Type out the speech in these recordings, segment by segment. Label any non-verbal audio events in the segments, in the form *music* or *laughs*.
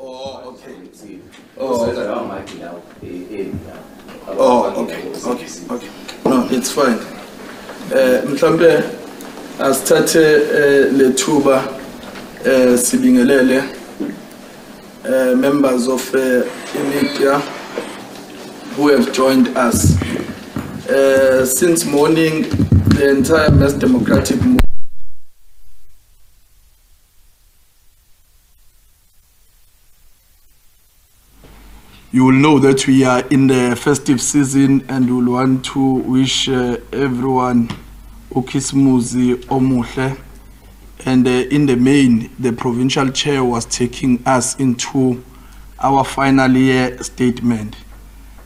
Oh, okay. Oh, Oh, okay, okay, okay. No, it's fine. Eh mhlambe asithathe eh, lethuba eh sibingelele eh members of media who have joined us. Uh, since morning, the entire Mass Democratic Movement you will know that we are in the festive season and we will want to wish uh, everyone ukismuzi omuhle. And uh, in the main the provincial chair was taking us into our final year statement.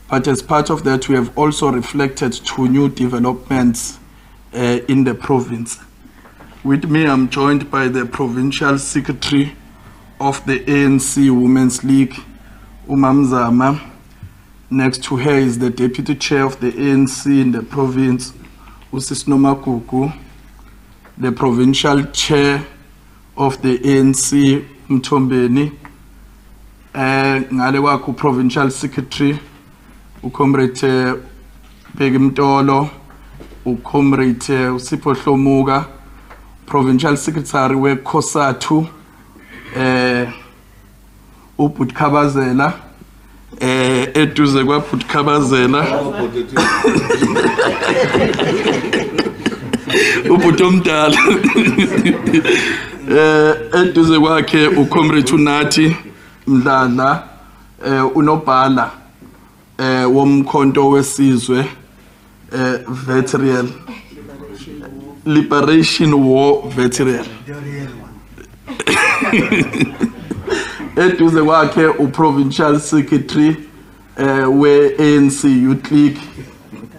But as part of that we have also reflected to new developments uh, in the province. With me i'm joined by the provincial secretary of the ANC Women's League Umamzama. Next to her is the deputy chair of the ANC in the province, Usisnomakuku. The provincial chair of the ANC, Mtombeni. Eh ngale kwakho provincial secretary ucomrade Bheki Mtolo, ucomrade Usipho Hlomuka, provincial secretary weKhosathu ubhutkhabazela eh eduze kwabhutkhabazela. Ubhuti omdala. Eh eduze kwakhe ucomrade unathi mdladla eh unobhala eh womkhonto wesizwe eh veteran. Liberation war veteran. Eduze kwakhe uprovincial secretary eh we-ANC Youth League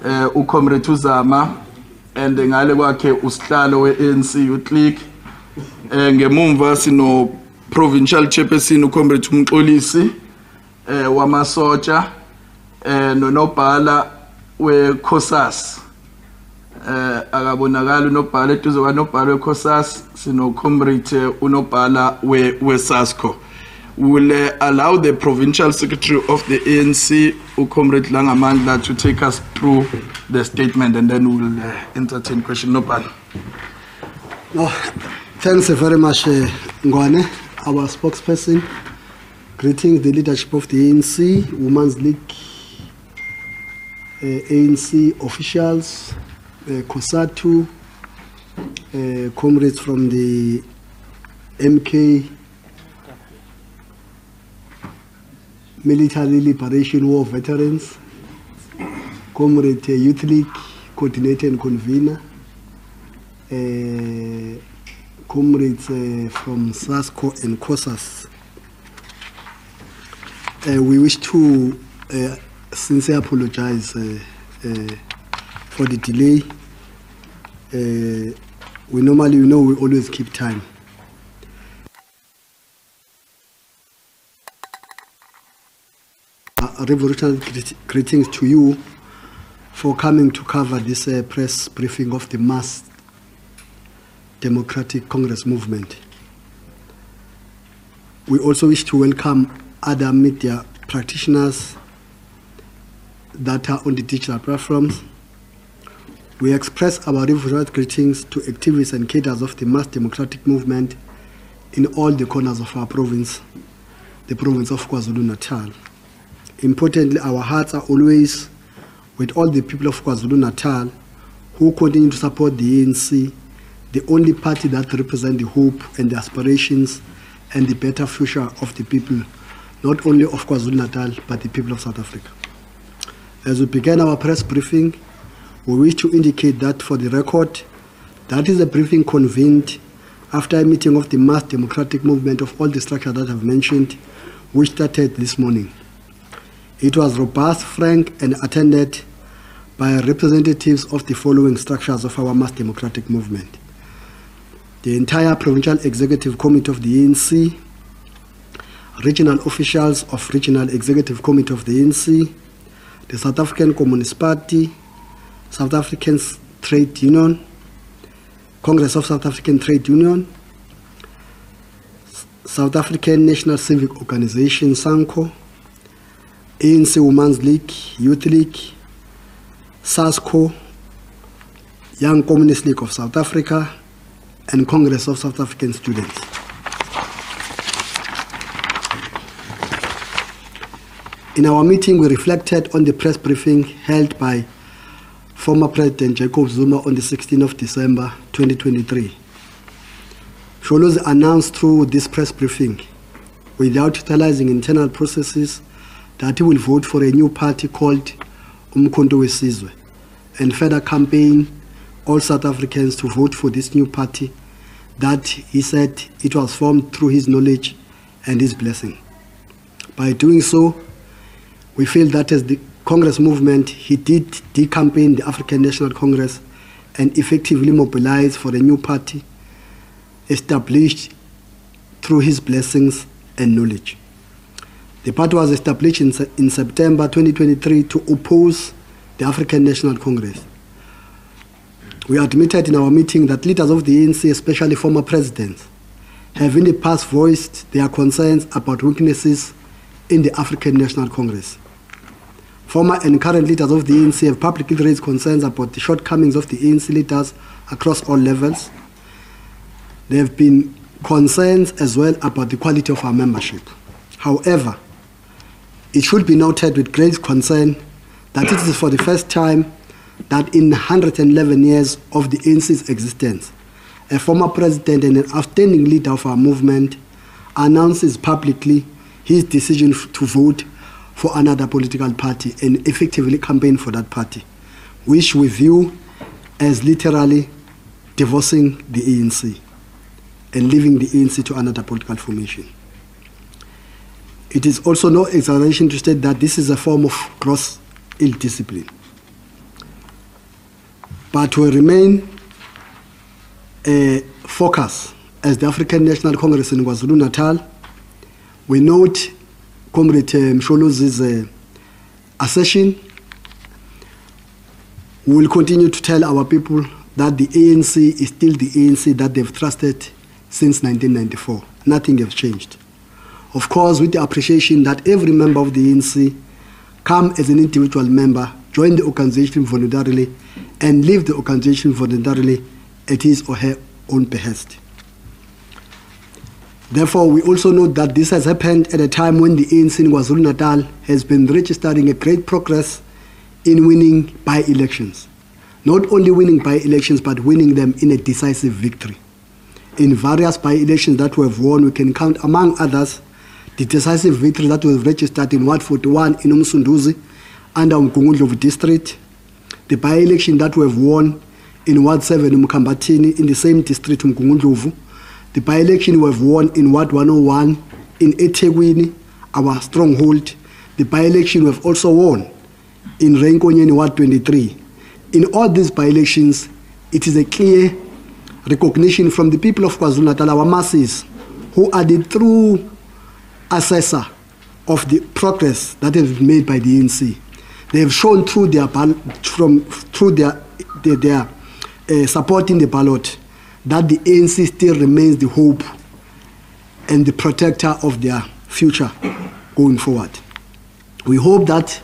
eh uComrade Uzama and ngale kwakhe usihlalo we-ANC Youth League. Eh ngemumva sino provincial chairperson uComrade Umxolisi eh wamasotsha eh nonobhala weCosas. Eh akabonakala unobhala eduze kwanobhala weCosas sino comrade unobhala we will uh, allow the provincial secretary of the ANC uComrade Langamandla to take us through the statement and then we'll uh, entertain question nobhala No, thanks very much, uh, Ngwane, our spokesperson. Greetings the leadership of the ANC, Women's League, uh, ANC officials, uh, COSATU, uh, comrades from the MK Military Liberation War veterans, comrade Youth League coordinator and convener, uh, comrades uh, from SASCO and COSAS. Uh, we wish to uh, sincerely apologize uh, uh, for the delay. Uh, we normally, you know, we always keep time. Uh, revolutionary greet- greetings to you for coming to cover this uh, press briefing of the mass Democratic Congress movement. We also wish to welcome other media practitioners that are on the digital platforms. We express our reverent greetings to activists and cadres of the mass democratic movement in all the corners of our province, the province of KwaZulu-Natal. Importantly, our hearts are always with all the people of KwaZulu-Natal who continue to support the ANC, the only party that represents the hope and the aspirations and the better future of the people, not only of KwaZulu-Natal, but the people of South Africa. As we begin our press briefing, we wish to indicate that for the record, that is a briefing convened after a meeting of the mass democratic movement of all the structures that I've mentioned, which started this morning. It was robust, frank, and attended by representatives of the following structures of our mass democratic movement. The entire provincial executive committee of the ANC, regional officials of regional executive committee of the ANC, the South African Communist Party, South African Trade Union, Congress of South African Trade Union, South African National Civic Organization, SANCO, ANC Women's League, Youth League, SASCO, Young Communist League of South Africa, and Congress of South African Students. In our meeting, we reflected on the press briefing held by former President Jacob Zuma on the 16th of December 2023. Sholozi announced through this press briefing, without utilizing internal processes, that he will vote for a new party called Umkhonto Wesizwe and further campaign all South Africans to vote for this new party that he said it was formed through his knowledge and his blessing. By doing so, we feel that as the Congress movement, he did decampaign the African National Congress and effectively mobilize for a new party established through his blessings and knowledge. The party was established in, in September 2023 to oppose the African National Congress. We admitted in our meeting that leaders of the ANC, especially former presidents, have in the past voiced their concerns about weaknesses in the African National Congress. Former and current leaders of the ANC have publicly raised concerns about the shortcomings of the ANC leaders across all levels. There have been concerns as well about the quality of our membership. However, it should be noted with great concern that it is for the first time that in 111 years of the ANC's existence, a former president and an outstanding leader of our movement announces publicly his decision to vote for another political party and effectively campaign for that party, which we view as literally divorcing the ANC and leaving the ANC to another political formation. It is also no exaggeration to state that this is a form of gross ill discipline. But we remain a focus as the African National Congress in KwaZulu Natal. We note Comrade Msholozi's uh, assertion. We will continue to tell our people that the ANC is still the ANC that they've trusted since 1994. Nothing has changed. Of course, with the appreciation that every member of the ANC come as an individual member, join the organization voluntarily, and leave the organization voluntarily at his or her own behest. Therefore, we also note that this has happened at a time when the ANC in KwaZulu Natal has been registering a great progress in winning by elections. Not only winning by elections, but winning them in a decisive victory. In various by elections that we have won, we can count, among others, the decisive victory that was registered in Ward 41 in Umsunduzi under Mgungundlovu district, the by election that we have won in Ward 7 in Mkhambathini in the same district, Mgungundlovu, the by election we have won in Ward 101 in eThekwini, our stronghold, the by election we have also won in Ray Nkonyeni Ward 23. In all these by elections, it is a clear recognition from the people of KwaZulu Natal, our masses, who are the true assessor of the progress that has been made by the ANC. They have shown through their from through their their, their uh, the ballot that the ANC still remains the hope and the protector of their future going forward. We hope that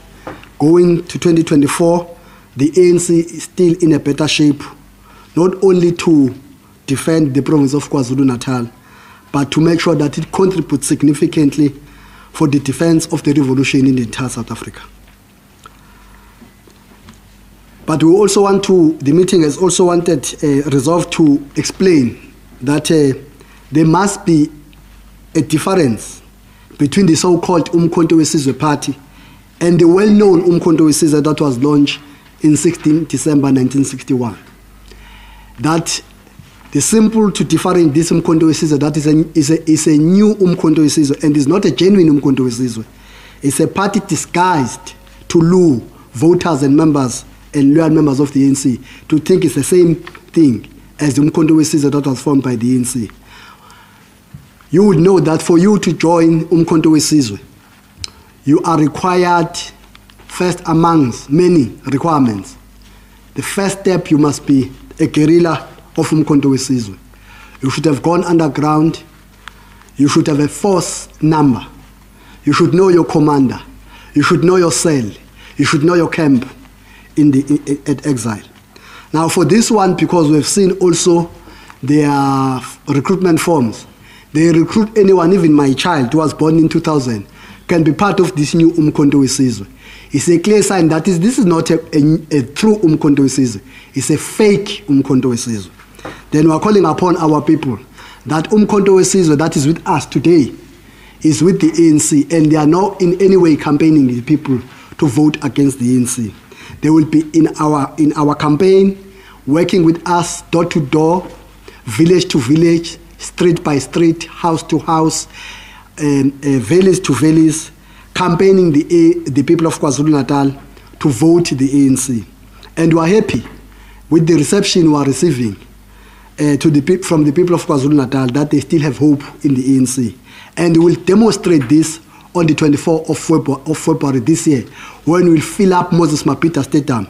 going to 2024, the ANC is still in a better shape, not only to defend the province of KwaZulu Natal, but to make sure that it contributes significantly for the defense of the revolution in the entire South Africa. But we also want to, the meeting has also wanted, uh, resolved to explain that uh, there must be a difference between the so-called Umkhonto Wesizwe Party and the well-known Umkhonto Wesizwe that was launched in 16 December 1961. That the simple to different this Umkhonto Wesizwe that is a, is a, is a new Umkhonto Wesizwe and is not a genuine Umkhonto Wesizwe. It's a party disguised to lure voters and members and loyal members of the ANC to think it's the same thing as the Umkhonto Wesizwe that was formed by the ANC. You would know that for you to join Umkhonto Wesizwe, you are required first amongst many requirements. The first step you must be a guerrilla of Umkhonto Wesizwe. You should have gone underground. You should have a force number. You should know your commander. You should know your cell. You should know your camp in the, i- at exile. Now, for this one, because we've seen also their recruitment forms, they recruit anyone, even my child who was born in 2000, can be part of this new Umkhonto Wesizwe. It's a clear sign that is, this is not a, a, a true Umkhonto Wesizwe. It's a fake Umkhonto Wesizwe. Then we are calling upon our people that Umkhonto Wesizwe that is with us today is with the ANC and they are not in any way campaigning the people to vote against the ANC. They will be in our in our campaign, working with us door to door, village to village, street by street, house to house, um, uh, village to village, campaigning the A- the people of KwaZulu Natal to vote the ANC, and we are happy with the reception we are receiving uh, to the peop- from the people of KwaZulu Natal that they still have hope in the ANC, and we will demonstrate this on the 24th of February, of February this year when we'll fill up Moses Mabhida Stadium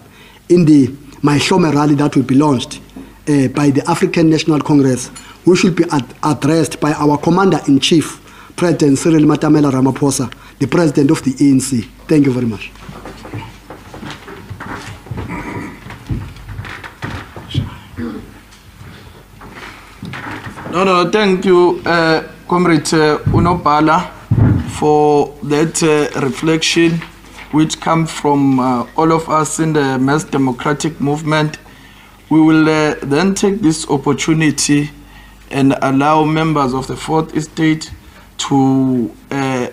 in the My Shome rally that will be launched uh, by the African National Congress, which will be ad- addressed by our Commander in Chief, President Cyril Matamela Ramaphosa, the President of the ANC. Thank you very much. No, no, thank you, uh, Comrade uh, Unobala, for that uh, reflection which comes from uh, all of us in the mass democratic movement. We will uh, then take this opportunity and allow members of the fourth estate to uh,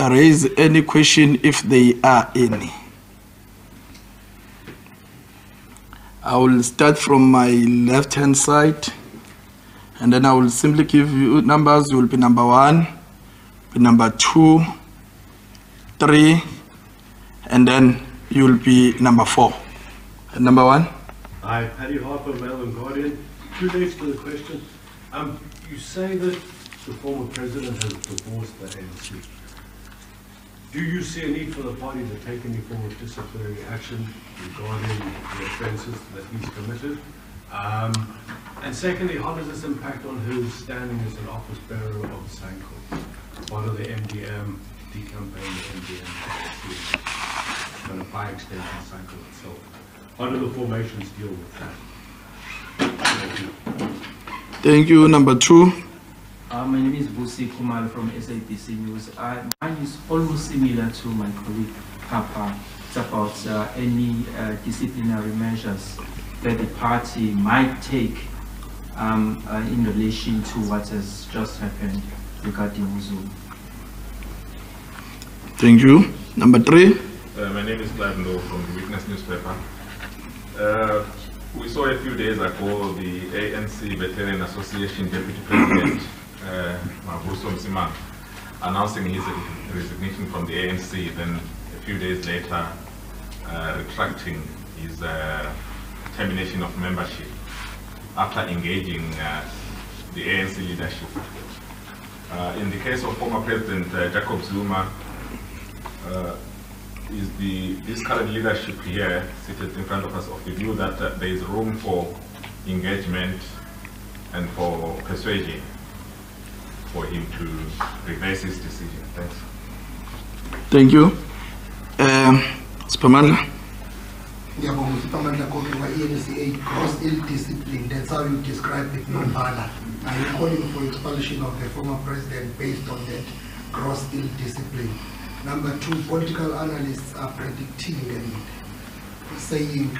raise any question if they are any. I will start from my left hand side. And then I will simply give you numbers. You will be number one, be number two, three, and then you will be number four. And number one? Hi, Paddy Harper, Mail & Guardian. Two days for the question. Um, you say that the former president has divorced the ANC. Do you see a need for the party to take any form of disciplinary action regarding the offences that he's committed? Um, and secondly, how does this impact on his standing as an office bearer of SANCO, part of the MDM, decampaign the MDM, and by extension SANCO itself? How do the formations deal with that? Thank you. Thank you. Number two. Uh, my name is Busi Kumal from SABC News. Uh, mine is almost similar to my colleague Papa. It's about uh, any uh, disciplinary measures that the party might take um, uh, in relation to what has just happened regarding Uzulu. Thank you. Number three. Uh, my name is Clive Ndo from the Witness newspaper. Uh, we saw a few days ago the ANC Veteran Association Deputy President uh, Mavuso Msimang announcing his resignation from the ANC, then a few days later uh, retracting his uh, termination of membership after engaging uh, the ANC leadership. Uh, in the case of former President uh, Jacob Zuma, uh, is the this current leadership here seated in front of us of the view that there is room for engagement and for persuasion for him to reverse his decision. Thanks. Thank you. Um, Spamandla. ngiyabonga usipamandla konke kwa-enca gross ill discipline that's how you describe it nobhala are you calling for expulsion of the former president based on that gross ill discipline number two political analysts are predicting and saying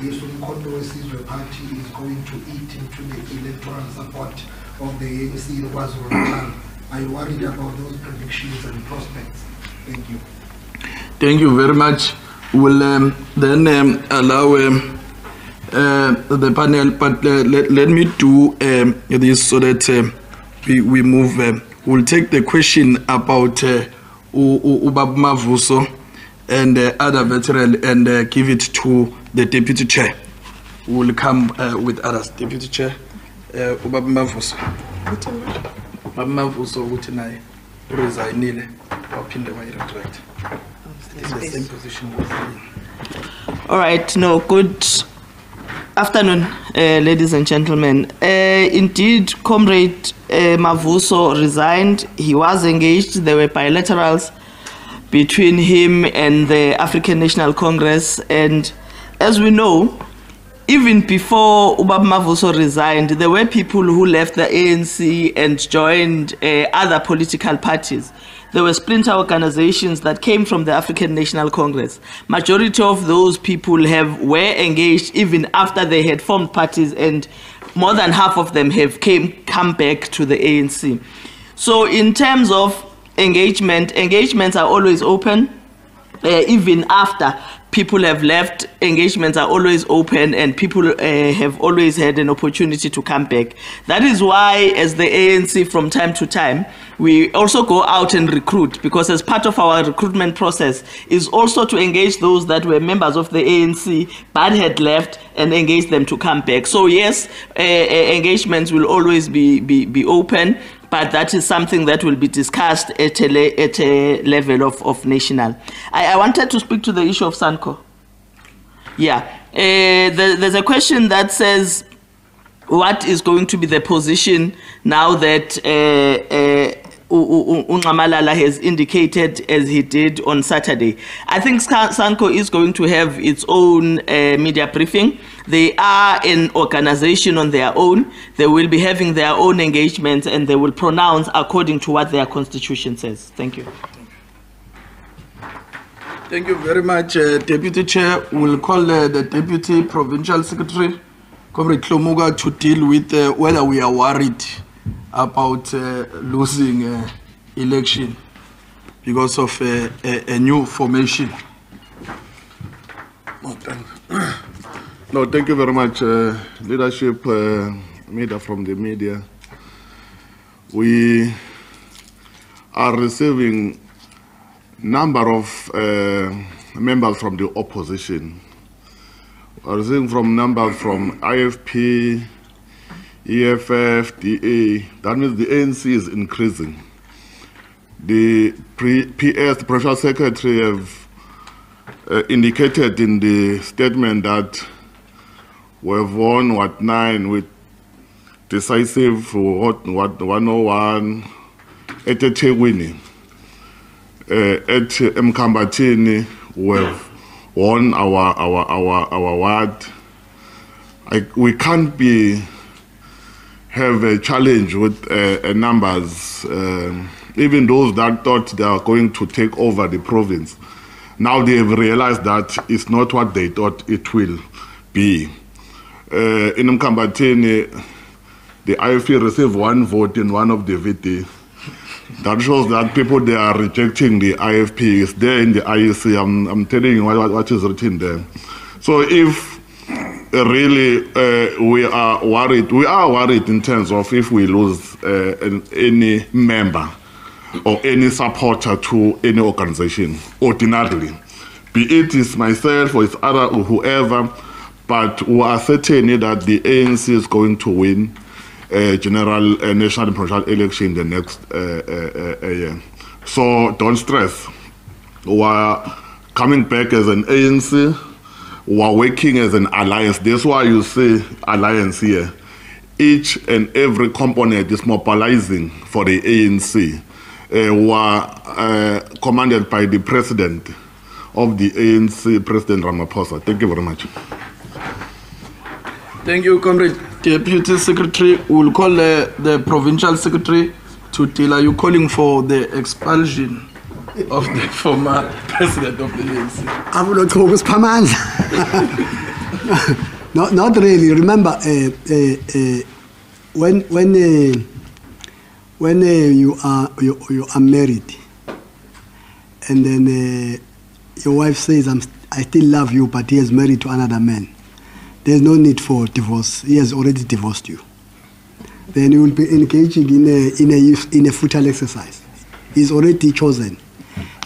this umkhonto wesizwe party is going to eat into the electoral support of the ANC in KwaZulu-Natal. Are you worried about those predictions and prospects? Thank you Thank you very much. We'll um, then um, allow um, uh, the panel, but uh, let, let me do um, this so that uh, we, we move. Um, we'll take the question about uh, Ubab Mavuso and uh, other veteran and uh, give it to the deputy chair. We'll come uh, with others. Deputy chair, uh, Ubab Mavuso. Ubab Mavuso ukuthi naye uresignile waphinde wayiretract. All right, no, good Afternoon, uh, ladies and gentlemen. Uh, indeed, Comrade uh, Mavuso resigned. He was engaged. There were bilaterals between him and the African National Congress. And as we know, even before Ubab Mavuso resigned, there were people who left the ANC and joined uh, other political parties. There were splinter organizations that came from the African National Congress. Majority of those people have were engaged even after they had formed parties, and more than half of them have came come back to the ANC. So, in terms of engagement, engagements are always open uh, even after people have left, engagements are always open and people uh, have always had an opportunity to come back. That is why, as the ANC, from time to time, we also go out and recruit because, as part of our recruitment process, is also to engage those that were members of the ANC but had left and engage them to come back. So, yes, uh, uh, engagements will always be, be, be open but that is something that will be discussed at a, at a level of, of national. I, I wanted to speak to the issue of SANCO. Yeah, uh, there, there's a question that says, what is going to be the position now that uh, UNxamalala has indicated as he did on Saturday. I think Sa- SANCO is going to have its own uh, media briefing. They are an organization on their own. They will be having their own engagements and they will pronounce according to what their constitution says. Thank you. Thank you very much, uh, Deputy Chair. We'll call uh, the Deputy Provincial Secretary, Comrade Hlomuka, to deal with uh, whether we are worried about uh, losing uh, election because of uh, a, a new formation. No, thank, *clears throat* you very much, leadership, media from the media. We are receiving number of members from the opposition. Are receiving from members from IFP, EFF, DA. That means the ANC is increasing. The PS, the Provincial Secretary, have uh, indicated in the statement that we've won what nine with decisive what what 101 at eThekwini uh, at Mkhambathini we've won our our our our ward I, we can't be have a challenge with uh, uh, numbers um, even those that thought they are going to take over the province now they have realized that it's not what they thought it will be. Uh, in Mkhambathini, the IFP received one vote in one of the VD. That shows that people they are rejecting the IFP. It's there in the IEC. I'm, I'm telling you what, what is written there. So if really uh, we are worried, we are worried in terms of if we lose uh, an, any member or any supporter to any organization ordinarily. Be it is myself or it's other or whoever but we are certain that the ANC is going to win a general uh, national and provincial election the next uh, uh, uh, year. So don't stress. We are coming back as an ANC we are working as an alliance that's why you see alliance here each and every component is mobilizing for the ANC uh, were uh, commanded by the president of the ANC, President Ramaphosa. Thank you very much. Thank you, Comrade Deputy Secretary. We'll call uh, the Provincial Secretary to deal. Are you calling for the expulsion of the former President of the ANC? Abulothoko siphamandla. No, not not really. Remember, uh, uh, uh, when when uh, when uh, you are you, you are married, and then uh, your wife says, "I'm I still love you," but he is married to another man. There's no need for divorce. He has already divorced you. Then you will be engaging in a in a in a futile exercise. He's already chosen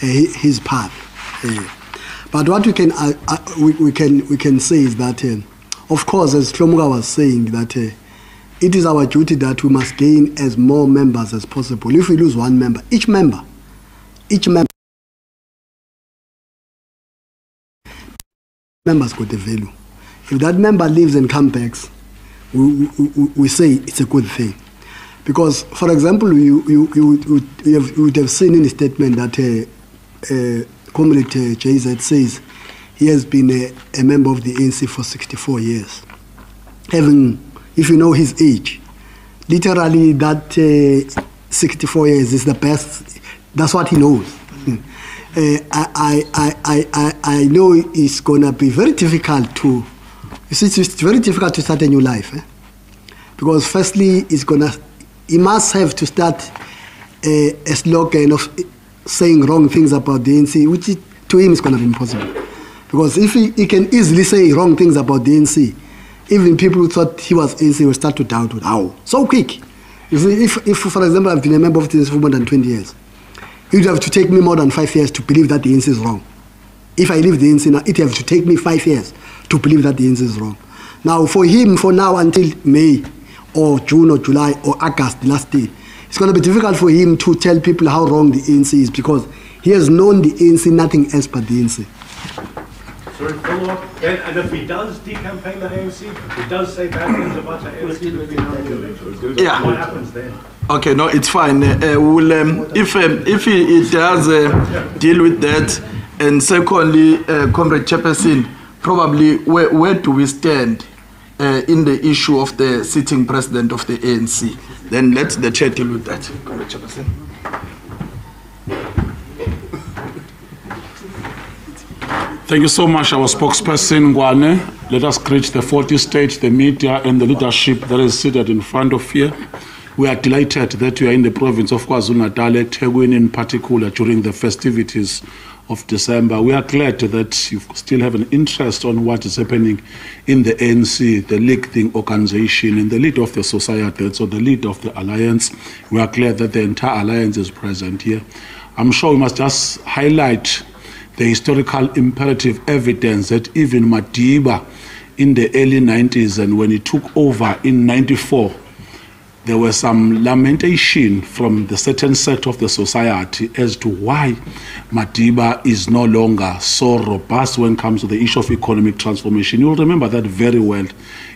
his path. But what we can uh, uh, we, we can we can say is that, uh, of course, as Hlomuka was saying, that it is our duty that we must gain as more members as possible. If we lose one member, each member, each member, members got a value. If that member leaves and comes back, we, we, we say it's a good thing. Because, for example, you, you, you, would- you, have, you would have seen in the statement that uh, uh, Comrade uh, JZ says he has been a, a member of the ANC for 64 years. Having, if you know his age, literally that uh, 64 years is the best, that's what he knows. Uh, I, I, I, I, I know it's going to be very difficult to, you see, it's very difficult to start a new life. Eh? Because firstly, it's going to, he must have to start a, a slogan of saying wrong things about the ANC, which is, to him is going to be impossible. Because if he, he can easily say wrong things about the ANC, even people who thought he was ANC will start to doubt it. How? So quick. See, if, if, for example, I've been a member of the ANC for more than 20 years, it would have to take me more than five years to believe that the ANC is wrong. If I leave the ANC now, it have to take me five years to believe that the ANC is wrong. Now, for him, for now until May or June or July or August, the last day, it's going to be difficult for him to tell people how wrong the ANC is because he has known the ANC nothing else but the ANC. Sorry, follow up. And, and if he does decampaign the ANC, if he does say bad things about the ANC between now and the Yeah. what happens then? Okay, no, it's fine. Uh, uh, we'll, um, if um, if he, he does uh, deal with that, and secondly, uh, Comrade Chairperson, probably where, where do we stand uh, in the issue of the sitting president of the ANC? Then let the chair deal with that. Thank you so much, our spokesperson, Ngwane. Let us greet the fourth estate, the media, and the leadership that is seated in front of here. We are delighted that you are in the province of KwaZulu-Natal, Teguin in particular, during the festivities of December. We are glad that you still have an interest on what is happening in the ANC, the leading organization, in the lead of the society, so the lead of the alliance. We are glad that the entire alliance is present here. I'm sure we must just highlight the historical imperative evidence that even Madiba in the early 90s and when he took over in 94, there was some lamentation from the certain set of the society as to why Madiba is no longer so robust when it comes to the issue of economic transformation. You'll remember that very well.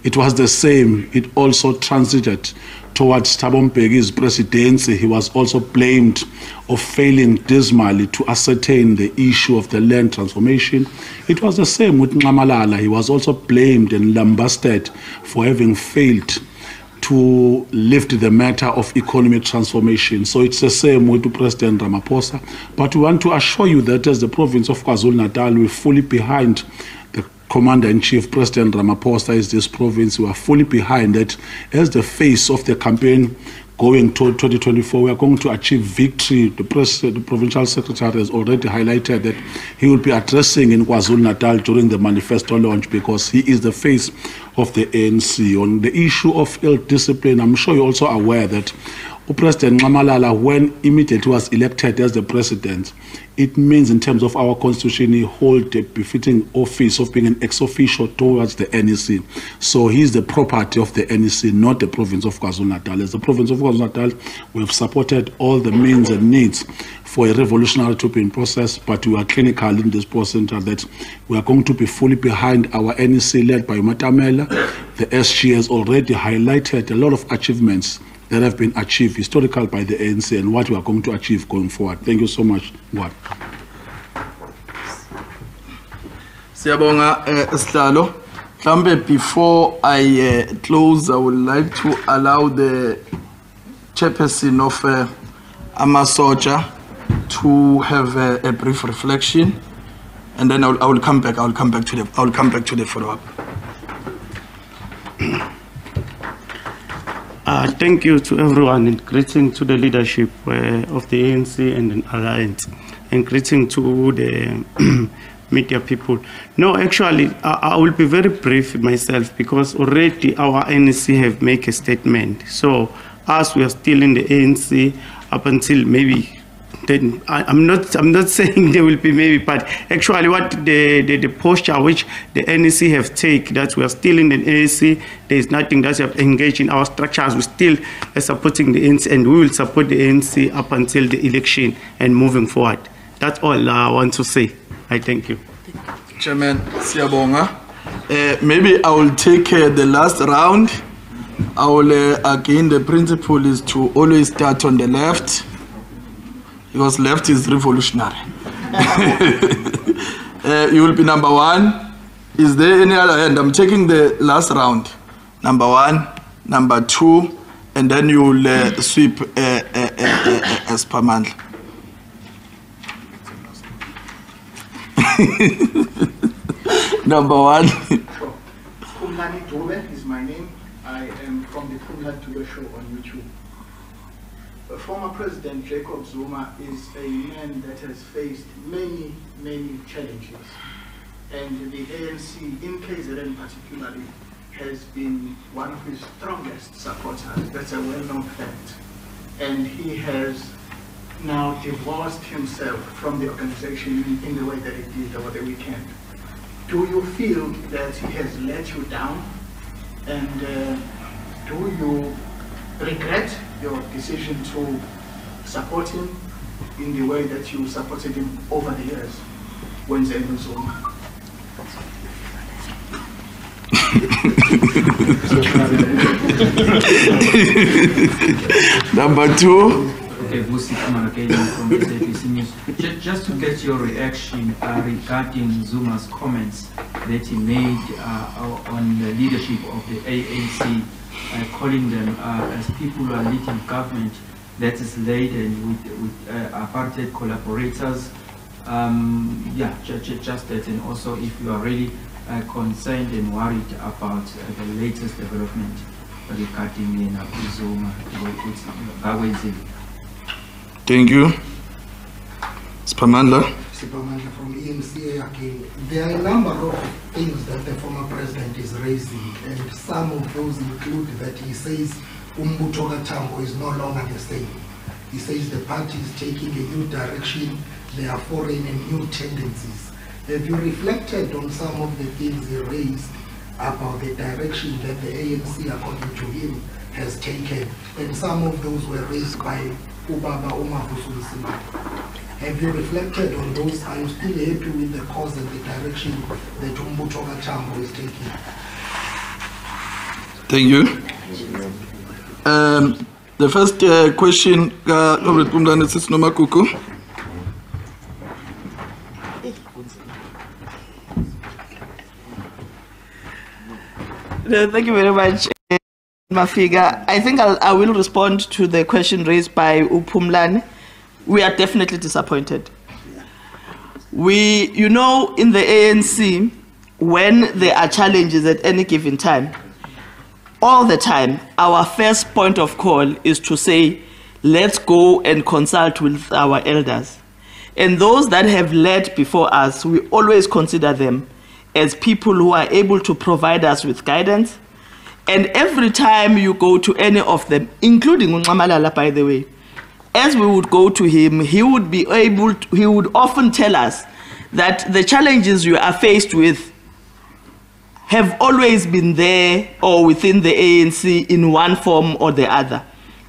It was the same. It also transited towards Thabo Mbeki's presidency. He was also blamed of failing dismally to ascertain the issue of the land transformation. It was the same with Nxamalala. He was also blamed and lambasted for having failed to lift the matter of economic transformation. So it's the same with President Ramaphosa. But we want to assure you that as the province of KwaZulu-Natal, we're fully behind the Commander-in-Chief, President Ramaphosa, is this province. We are fully behind it as the face of the campaign going to 2024. We are going to achieve victory. The, pres- the provincial secretary has already highlighted that he will be addressing in KwaZulu-Natal during the manifesto launch because he is the face of the ANC. On the issue of ill discipline, I'm sure you're also aware that President Nxamalala, when immediately was elected as the president, it means in terms of our constitution, he hold a befitting office of being an ex-officio towards the NEC. So he's the property of the NEC, not the province of KwaZulu-Natal. As the province of KwaZulu-Natal, we have supported all the means and needs for a revolutionary trooping process, but we are clinical in this process that we are going to be fully behind our NEC led by Matamela. The SG has already highlighted a lot of achievements that have been achieved historical by the ANC and what we are going to achieve going forward. Thank you so much, Ngwane. Siyabonga eh, Sihlalo. Mhlambe before I uh, close I would like to allow the chairperson of uh, Amasoja to have a, a brief reflection and then I will, I will come back I will come back to the I will come back to the follow up. Uh, thank you to everyone and greeting to the leadership uh, of the ANC and the Alliance and greeting to the *clears throat* media people. No, actually, I, I will be very brief myself because already our ANC have made a statement. So, as we are still in the ANC up until maybe then I, I'm not I'm not *laughs* saying there will be maybe, but actually what the, the, the posture which the NEC have taken that we are still in the NEC, there is nothing that we have engaged in our structures. We still are supporting the ANC and we will support the ANC up until the election and moving forward. That's all I want to say. I thank you. Chairman Siyabonga. Uh, maybe I will take uh, the last round. I will uh, again. The principle is to always start on the left because left is revolutionary. *laughs* uh, you will be number one. Is there any other hand? I'm taking the last round. Number one, number two, and then you will uh, sweep uh, uh, uh, uh, as per month. *laughs* number one. Kumlani is my name. I am from the Kumlani Dube show. Uh, Former President Jacob Zuma is a man that has faced many, many challenges. And the ANC, in KZN particularly, has been one of his strongest supporters. That's a well-known fact. And he has now divorced himself from the organization in, the way that he did over the weekend. Do you feel that he has let you down? And uh, do you regret your decision to support him in the way that you supported him over the years when Zeno Zuma? *laughs* Number two. From SABC News. Ju- Just to get your reaction uh, regarding Zuma's comments that he made uh, on the leadership of the ANC, uh, calling them uh, as people who are leading government that is laden with, with uh, apartheid collaborators. Um, yeah, ju- ju- just that, and also if you are really uh, concerned and worried about the latest development regarding Yena Zuma. Thank you. Spamandla. Siphamandla from eNCA again. There are a number of things that the former president is raising, and some of those include that he says Umbuto Katambo is no longer the same. He says the party is taking a new direction, there are foreign and new tendencies. Have you reflected on some of the things he raised about the direction that the ANC, according to him, has taken? And some of those were raised by Ubaba Umavusu have you reflected on those? Are you still happy with the course and the direction that Umbuto Katambo is taking? Thank you. Um, the first uh, question, uh, Comrade Kumdane Sisinomakuku. No, thank you very much, Mafika. I think I'll, I will respond to the question raised by Upumlan. We are definitely disappointed. We, you know, in the ANC, when there are challenges at any given time, all the time, our first point of call is to say, let's go and consult with our elders. And those that have led before us, we always consider them as people who are able to provide us with guidance. And every time you go to any of them, including UNxamalala, by the way, as we would go to him, he would be able to, he would often tell us that the challenges you are faced with have always been there or within the ANC in one form or the other.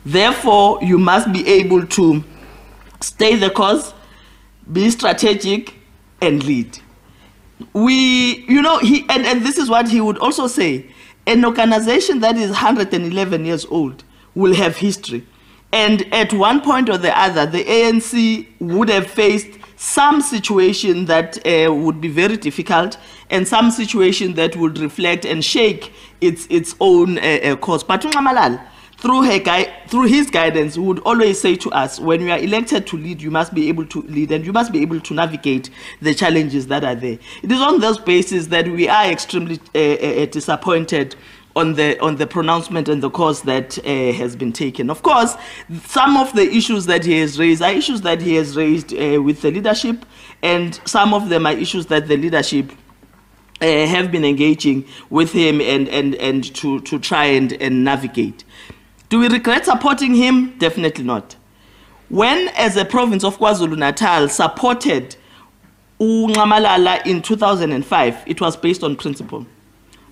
Therefore, you must be able to stay the course, be strategic, and lead. We, you know, he, and, and this is what he would also say an organization that is 111 years old will have history. And at one point or the other, the ANC would have faced some situation that uh, would be very difficult and some situation that would reflect and shake its, its own uh, uh, course. But through, her through his guidance, would always say to us, when you are elected to lead, you must be able to lead and you must be able to navigate the challenges that are there. It is on those basis that we are extremely uh, uh, disappointed on the on the pronouncement and the course that uh, has been taken. Of course, some of the issues that he has raised are issues that he has raised uh, with the leadership, and some of them are issues that the leadership uh, have been engaging with him and and and to to try and and navigate. Do we regret supporting him? Definitely not. When, as a province of KwaZulu Natal, supported UNxamalala in 2005, it was based on principle.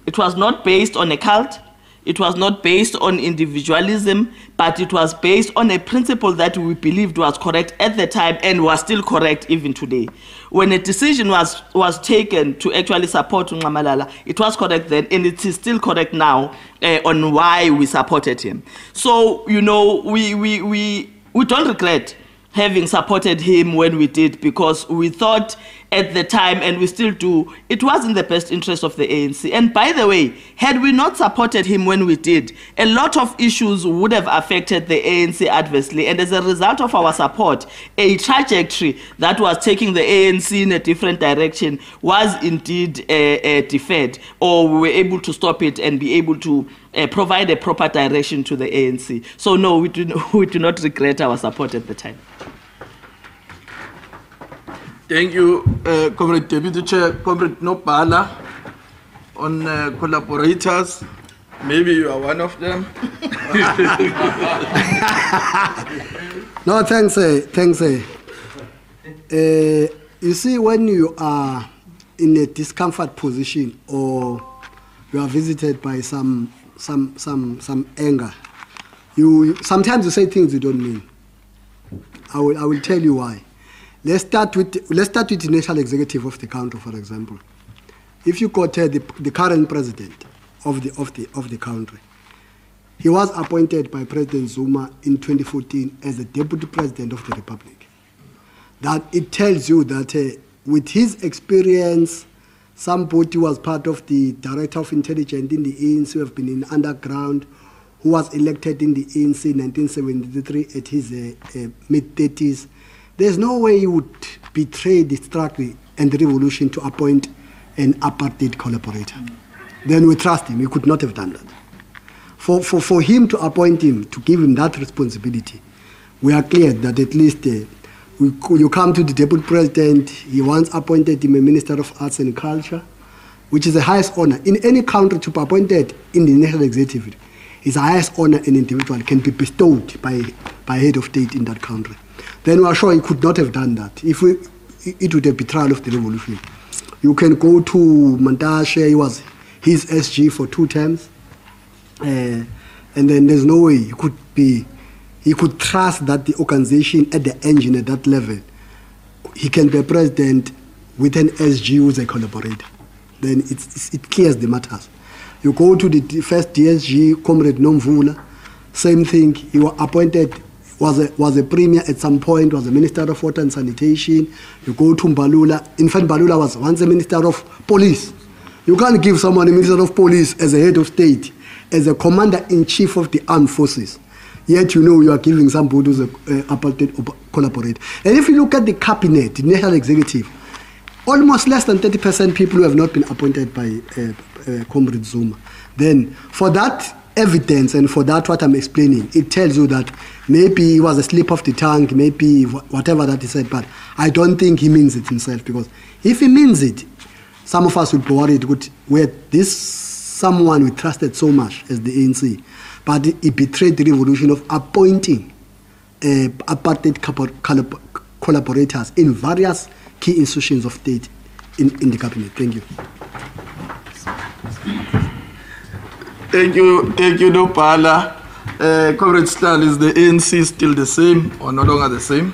It was not based on a cult. It was not based on individualism, but it was based on a principle that we believed was correct at the time and was still correct even today. When a decision was, was taken to actually support Nxamalala, it was correct then and it is still correct now uh, on why we supported him. So, you know, we, we, we, we don't regret having supported him when we did because we thought at the time and we still do it was in the best interest of the ANC and by the way had we not supported him when we did a lot of issues would have affected the ANC adversely. And as a result of our support a trajectory that was taking the ANC in a different direction was indeed uh, uh, deferred or we were able to stop it and be able to uh, provide a proper direction to the ANC so no we do, *laughs* we do not regret our support at the time Thank you, uh, Comrade Deputy Chair, Comrade Nopala, on uh, collaborators. Maybe you are one of them. *laughs* No, thanks, eh, thanks. Eh. Eh, you see, when you are in a discomfort position or you are visited by some some some some anger, you sometimes you say things you don't mean. I will I will tell you why. Let's start with let's start with the national executive of the country, for example. If you uh, the, the current president of the of the of the country, he was appointed by President Zuma in 2014 as the deputy president of the republic. That it tells you that uh, with his experience, somebody was part of the director of intelligence in the ANC, who have been in underground, who was elected in the ANC in 1973 at his uh, uh, mid 30s. There's no way he would betray the struggle and the revolution to appoint an apartheid collaborator. Then we trust him. He could not have done that. For, for, for him to appoint him, to give him that responsibility, we are clear that at least uh, we, you come to the deputy president, he once appointed him a minister of arts and culture, which is the highest honor. In any country to be appointed in the national executive is the highest honor an individual can be bestowed by, by head of state in that country. Then we are sure he could not have done that. If we, it would be betrayal of the revolution. You can go to Mantashe, he was his SG for two terms. Uh, and then there's no way he could be, he could trust that the organization at the engine at that level, he can be a president with an SG who's a collaborator. Then it's, it clears the matters. You go to the first DSG, Comrade Nomvula, same thing. He was appointed, was a, was a premier at some point, was a minister of water and sanitation. You go to Mbalula. In fact, Mbalula was once a minister of police. You can't give someone a minister of police as a head of state, as a commander in chief of the armed forces. Yet you know you are giving somebody who's a uh, apartheid op- collaborator. And if you look at the cabinet, the national executive, almost less than 30% people who have not been appointed by uh, uh, Comrade Zuma. Then, for that evidence and for that what I'm explaining, it tells you that maybe it was a slip of the tongue, maybe whatever that he said, but I don't think he means it himself because if he means it, some of us will be worried with where this someone we trusted so much as the ANC, but he betrayed the revolution of appointing uh, apartheid collaborators in various key institutions of state in, in the cabinet. Thank you. Thank you, thank you, Nopala. Uh, Comrade Stal, is the ANC still the same or no longer the same?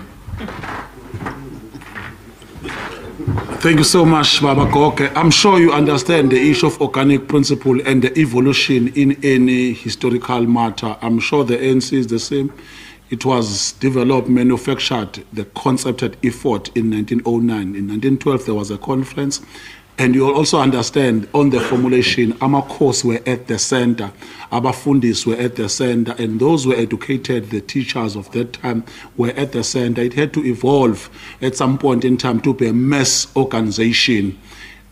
Thank you so much, Baba Koke. I'm sure you understand the issue of organic principle and the evolution in any historical matter. I'm sure the ANC is the same. It was developed, manufactured, the concerted effort in 1909. In 1912, there was a conference. And you will also understand on the formulation, Amakos were at the center, Abafundis were at the center, and those were educated, the teachers of that time, were at the center. It had to evolve at some point in time to be a mass organization.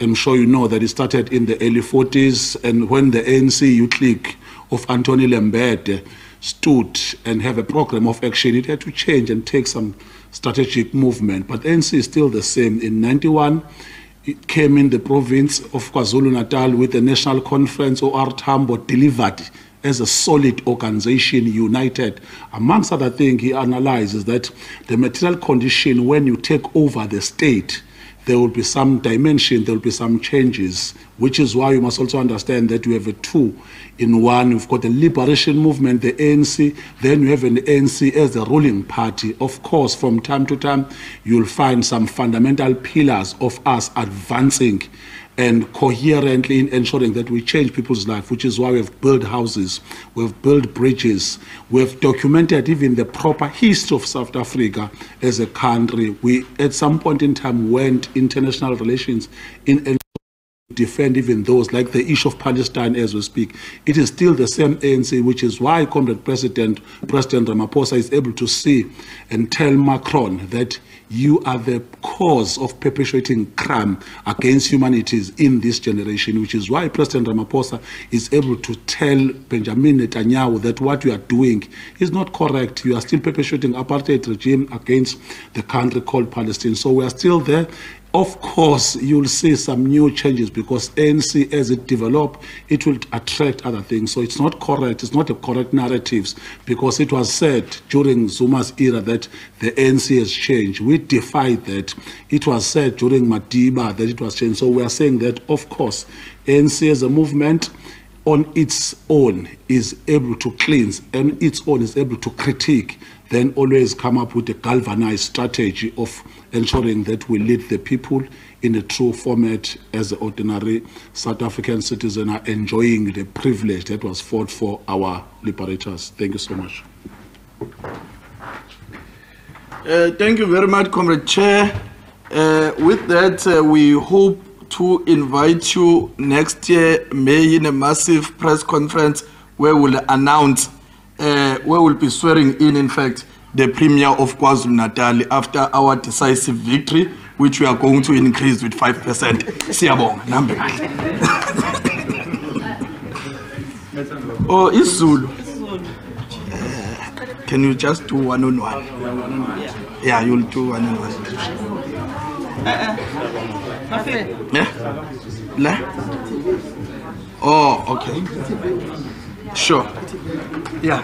I'm sure you know that it started in the early 40s, and when the ANC League of Anton Lembede stood and have a program of action, it had to change and take some strategic movement. But ANC is still the same. In 91, it came in the province of KwaZulu-Natal with the national conference, OR Tambo delivered as a solid organization, united. Amongst other things, he analyzes that the material condition when you take over the state there will be some dimension, there will be some changes, which is why you must also understand that we have a two in one. We've got the liberation movement, the ANC, then you have an ANC as the ruling party. Of course, from time to time, you'll find some fundamental pillars of us advancing and coherently in ensuring that we change people's life, which is why we've built houses, we've built bridges, we've documented even the proper history of South Africa as a country. We, at some point in time, went international relations in defend even those like the issue of Palestine as we speak. It is still the same ANC, which is why Comrade President President Ramaphosa is able to see and tell Macron that you are the cause of perpetuating crime against humanities in this generation, which is why President Ramaphosa is able to tell Benjamin Netanyahu that what you are doing is not correct. You are still perpetuating apartheid regime against the country called Palestine. So we are still there. Of course, you'll see some new changes because ANC, as it develop, it will attract other things. So it's not correct. It's not a correct narratives because it was said during Zuma's era that the ANC has changed. We defied that. It was said during Madiba that it was changed. So we are saying that, of course, ANC as a movement on its own is able to cleanse and its own is able to critique, then always come up with a galvanized strategy of ensuring that we lead the people in a true format as ordinary South African citizen are enjoying the privilege that was fought for our liberators. Thank you so much. Uh, thank you very much, Comrade Chair. Uh, with that, uh, we hope to invite you next year, May, in a massive press conference where we'll announce, uh, where we'll be swearing in, in fact, the Premier of KwaZulu Natal after our decisive victory, which we are going to increase with 5%. Siyabonga, nambe kahle. *laughs* Oh, isiZulu. Uh, Can you just do one on one? Yeah, you'll do one on one. Yeah? La? Oh, okay. Sure. Yeah.